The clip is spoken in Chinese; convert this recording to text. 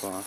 爽啊